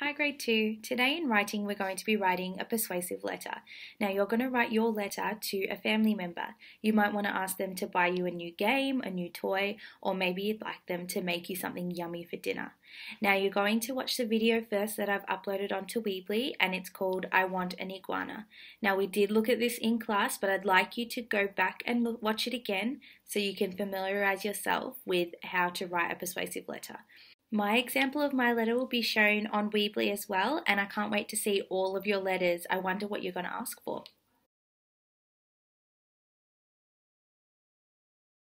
Hi, grade two. Today in writing, we're going to be writing a persuasive letter. Now, you're going to write your letter to a family member. You might want to ask them to buy you a new game, a new toy, or maybe you'd like them to make you something yummy for dinner. Now, you're going to watch the video first that I've uploaded onto Weebly, and it's called I Want an Iguana. Now, we did look at this in class, but I'd like you to go back and watch it again so you can familiarize yourself with how to write a persuasive letter. My example of my letter will be shown on Weebly as well, and I can't wait to see all of your letters. I wonder what you're going to ask for.